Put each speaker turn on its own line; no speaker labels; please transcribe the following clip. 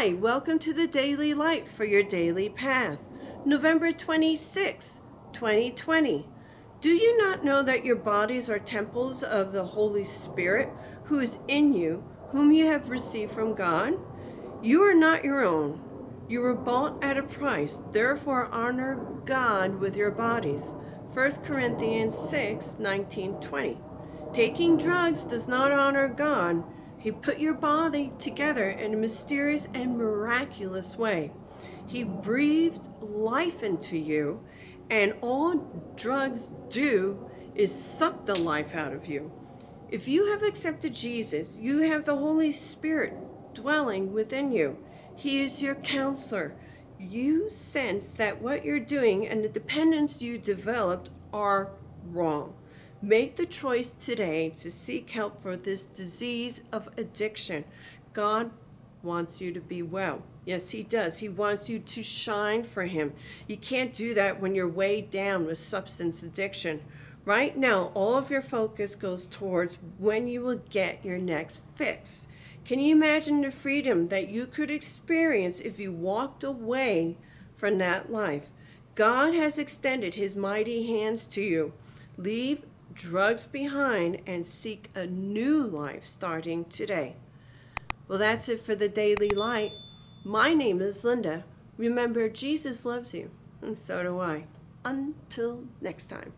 Hi, welcome to the Daily Light for your daily path. November 26, 2020. Do you not know that your bodies are temples of the Holy Spirit who is in you, whom you have received from God? You are not your own. You were bought at a price. Therefore, honor God with your bodies. 1 Corinthians 6 19 20. Taking drugs does not honor God. He put your body together in a mysterious and miraculous way. He breathed life into you, and all drugs do is suck the life out of you. If you have accepted Jesus, you have the Holy Spirit dwelling within you. He is your counselor. You sense that what you're doing and the dependence you developed are wrong. Make the choice today to seek help for this disease of addiction. God wants you to be well. Yes, He does. He wants you to shine for Him. You can't do that when you're weighed down with substance addiction. Right now, all of your focus goes towards when you will get your next fix. Can you imagine the freedom that you could experience if you walked away from that life? God has extended His mighty hands to you. Leave drugs behind and seek a new life starting today. Well, that's it for the Daily Light. My name is Linda. Remember, Jesus loves you, and so do I. Until next time.